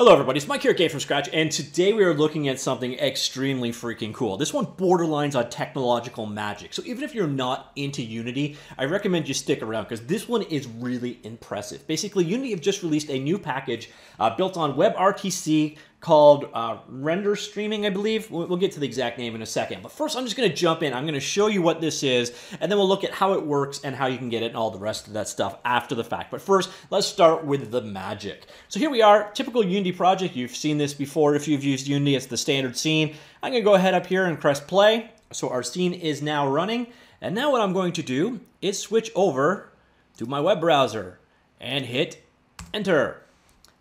Hello everybody, it's Mike here at Game From Scratch, and today we are looking at something extremely freaking cool. This one borderlines on technological magic, so even if you're not into Unity, I recommend you stick around, because this one is really impressive. Basically, Unity have just released a new package uh, built on WebRTC called uh, Render Streaming, I believe. We'll, we'll get to the exact name in a second, but first I'm just going to jump in. I'm going to show you what this is, and then we'll look at how it works and how you can get it and all the rest of that stuff after the fact. But first, let's start with the magic. So here we are, typical Unity project. You've seen this before if you've used Unity. It's the standard scene. I'm going to go ahead up here and press play. So our scene is now running. And now what I'm going to do is switch over to my web browser and hit enter.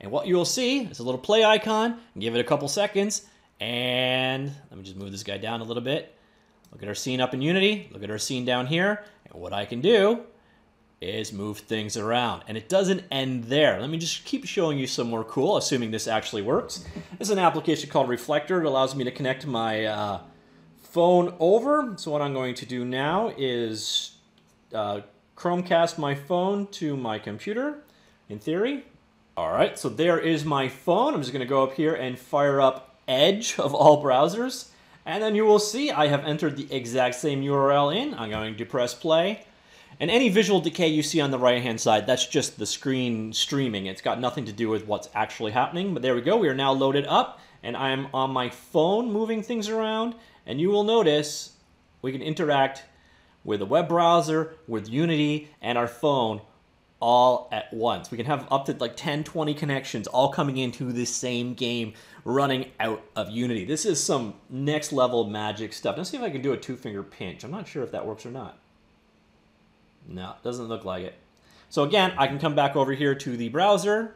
And what you'll see is a little play icon. Give it a couple seconds. And let me just move this guy down a little bit. Look at our scene up in Unity. Look at our scene down here. And what I can do is move things around. And it doesn't end there. Let me just keep showing you some more cool, assuming this actually works. This is an application called Reflector. It allows me to connect my uh, phone over. So what I'm going to do now is uh, Chromecast my phone to my computer, in theory. All right, so there is my phone. I'm just gonna go up here and fire up Edge of all browsers. And then you will see I have entered the exact same URL in. I'm going to press play. And any visual decay you see on the right-hand side, that's just the screen streaming. It's got nothing to do with what's actually happening. But there we go. We are now loaded up, and I'm on my phone moving things around. And you will notice we can interact with a web browser, with Unity, and our phone all at once. We can have up to like 10, 20 connections all coming into this same game running out of Unity. This is some next level magic stuff. Let's see if I can do a two finger pinch. I'm not sure if that works or not. No, doesn't look like it. So again, I can come back over here to the browser.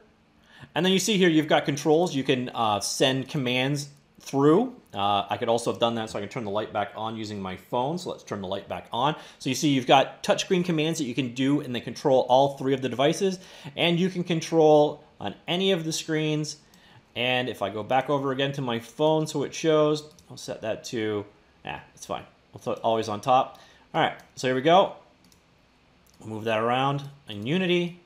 And then you see here you've got controls. You can uh, send commands through. Uh, I could also have done that so I can turn the light back on using my phone. So let's turn the light back on. So you see you've got touchscreen commands that you can do and they control all three of the devices. And you can control on any of the screens. And if I go back over again to my phone so it shows, I'll set that to, yeah, it's fine. Put always on top. All right, so here we go move that around in Unity,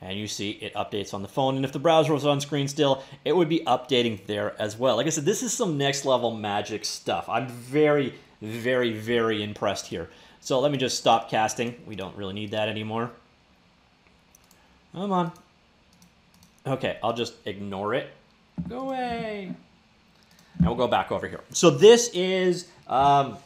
and you see it updates on the phone. And if the browser was on screen still, it would be updating there as well. Like I said, this is some next level magic stuff. I'm very, very, very impressed here. So let me just stop casting. We don't really need that anymore. Come on. Okay, I'll just ignore it. Go away. And we'll go back over here. So this is um,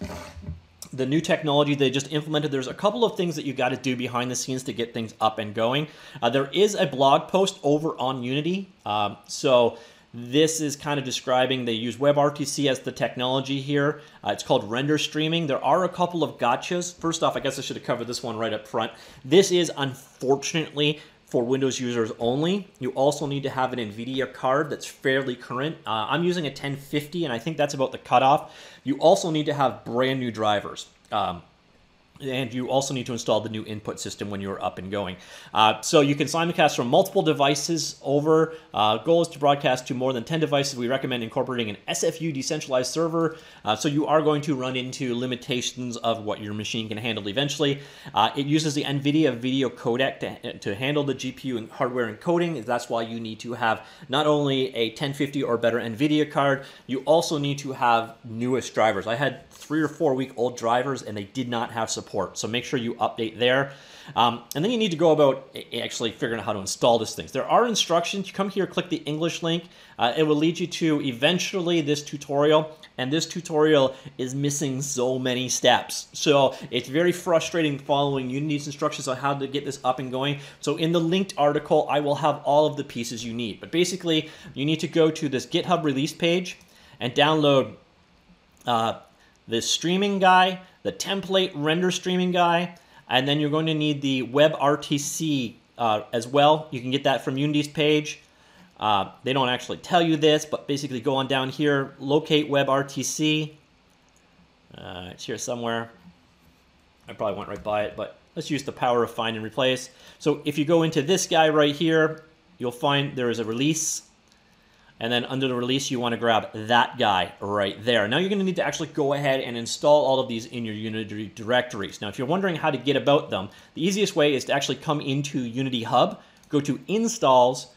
the new technology they just implemented. There's a couple of things that you got to do behind the scenes to get things up and going. Uh, there is a blog post over on Unity. Um, so this is kind of describing they use WebRTC as the technology here. Uh, it's called render streaming. There are a couple of gotchas. First off, I guess I should have covered this one right up front. This is unfortunately for Windows users only. You also need to have an NVIDIA card that's fairly current. Uh, I'm using a 1050, and I think that's about the cutoff. You also need to have brand new drivers. Um, and you also need to install the new input system when you're up and going. Uh, so you can simulcast from multiple devices over. Uh, goal is to broadcast to more than 10 devices. We recommend incorporating an SFU decentralized server. Uh, so you are going to run into limitations of what your machine can handle eventually. Uh, it uses the NVIDIA video codec to, to handle the GPU and hardware encoding. That's why you need to have not only a 1050 or better NVIDIA card, you also need to have newest drivers. I had three or four week old drivers and they did not have support support. So make sure you update there. Um, and then you need to go about actually figuring out how to install these things. There are instructions. You come here, click the English link. Uh, it will lead you to eventually this tutorial. And this tutorial is missing so many steps. So it's very frustrating following Unity's instructions on how to get this up and going. So in the linked article, I will have all of the pieces you need. But basically, you need to go to this GitHub release page and download uh, this streaming guy, the template render streaming guy, and then you're going to need the WebRTC uh, as well. You can get that from Unity's page. Uh, they don't actually tell you this, but basically go on down here, locate WebRTC. Uh, it's here somewhere. I probably went right by it, but let's use the power of find and replace. So if you go into this guy right here, you'll find there is a release and then under the release, you want to grab that guy right there. Now you're going to need to actually go ahead and install all of these in your Unity directories. Now, if you're wondering how to get about them, the easiest way is to actually come into Unity Hub, go to Installs,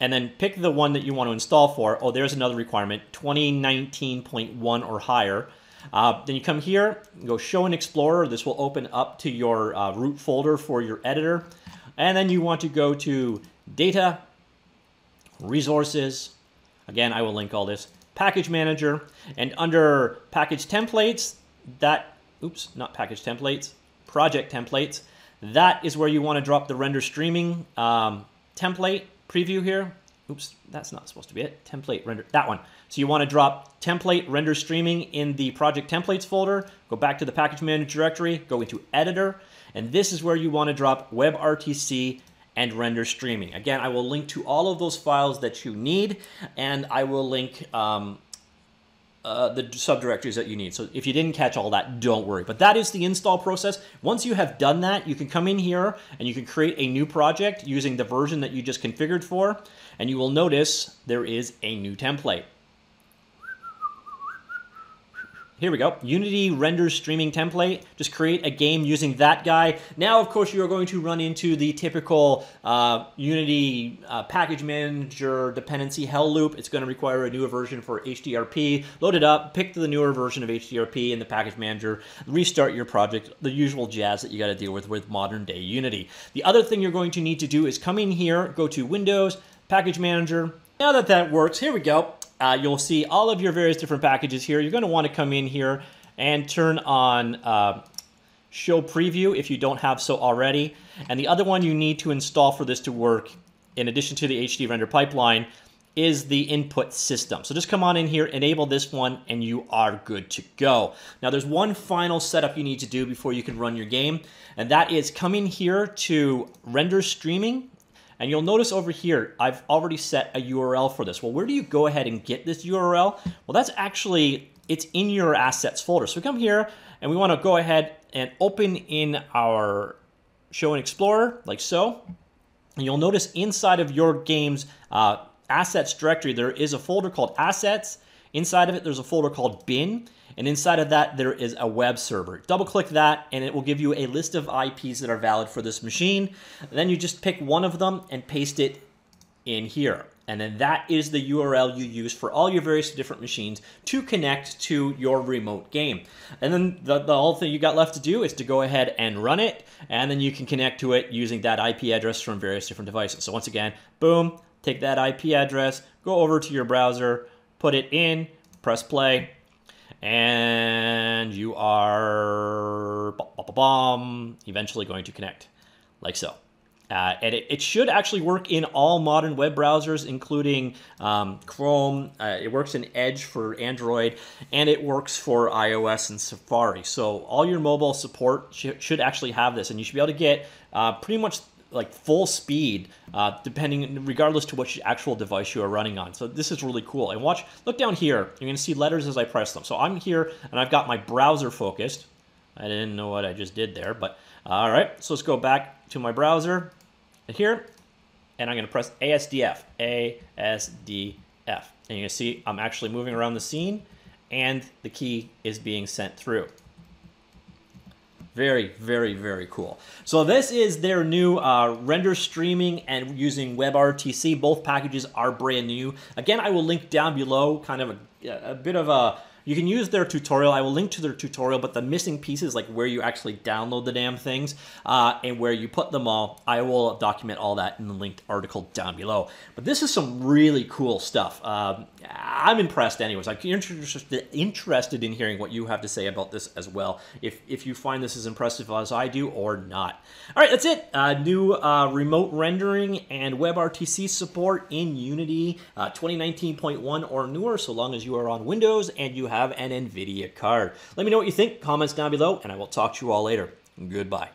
and then pick the one that you want to install for. Oh, there's another requirement, 2019.1 or higher. Uh, then you come here, go Show in Explorer. This will open up to your uh, root folder for your editor. And then you want to go to Data, Resources. Again, I will link all this. Package Manager. And under Package Templates, that, oops, not Package Templates, Project Templates, that is where you want to drop the render streaming um, template preview here. Oops, that's not supposed to be it. Template render, that one. So you want to drop template render streaming in the project templates folder, go back to the package manager directory, go into editor, and this is where you want to drop WebRTC and render streaming. Again, I will link to all of those files that you need, and I will link um, uh, the subdirectories that you need. So if you didn't catch all that, don't worry. But that is the install process. Once you have done that, you can come in here and you can create a new project using the version that you just configured for. And you will notice there is a new template. Here we go. Unity render streaming template. Just create a game using that guy. Now, of course, you are going to run into the typical uh, Unity uh, package manager dependency hell loop. It's going to require a newer version for HDRP. Load it up, pick the newer version of HDRP in the package manager, restart your project, the usual jazz that you got to deal with with modern day Unity. The other thing you're going to need to do is come in here, go to Windows, Package Manager. Now that that works, here we go uh, you'll see all of your various different packages here. You're going to want to come in here and turn on uh, show preview if you don't have so already. And the other one you need to install for this to work, in addition to the HD render pipeline, is the input system. So just come on in here, enable this one, and you are good to go. Now there's one final setup you need to do before you can run your game, and that is come in here to render streaming, and you'll notice over here, I've already set a URL for this. Well, where do you go ahead and get this URL? Well, that's actually, it's in your assets folder. So we come here and we wanna go ahead and open in our show and Explorer, like so. And you'll notice inside of your game's uh, assets directory, there is a folder called assets. Inside of it, there's a folder called bin. And inside of that, there is a web server. Double click that and it will give you a list of IPs that are valid for this machine. Then you just pick one of them and paste it in here. And then that is the URL you use for all your various different machines to connect to your remote game. And then the, the whole thing you got left to do is to go ahead and run it. And then you can connect to it using that IP address from various different devices. So once again, boom, take that IP address, go over to your browser, put it in, press play, and you are eventually going to connect like so. Uh, and it, it, should actually work in all modern web browsers, including um, Chrome. Uh, it works in Edge for Android, and it works for iOS and Safari. So all your mobile support sh should actually have this, and you should be able to get uh, pretty much like full speed, uh, depending, regardless to which actual device you are running on. So this is really cool. And watch, look down here. You're going to see letters as I press them. So I'm here and I've got my browser focused. I didn't know what I just did there, but all right. So let's go back to my browser here, and I'm going to press ASDF, ASDF. And you can see I'm actually moving around the scene, and the key is being sent through. Very, very, very cool. So this is their new uh, render streaming and using WebRTC. Both packages are brand new. Again, I will link down below kind of a, a bit of a you can use their tutorial. I will link to their tutorial, but the missing pieces, like where you actually download the damn things uh, and where you put them all, I will document all that in the linked article down below. But this is some really cool stuff. Um, I'm impressed anyways. I'm interested, interested in hearing what you have to say about this as well, if, if you find this as impressive as I do or not. All right, that's it. Uh, new uh, remote rendering and WebRTC support in Unity uh, 2019.1 or newer, so long as you are on Windows and you have an NVIDIA card. Let me know what you think. Comments down below, and I will talk to you all later. Goodbye.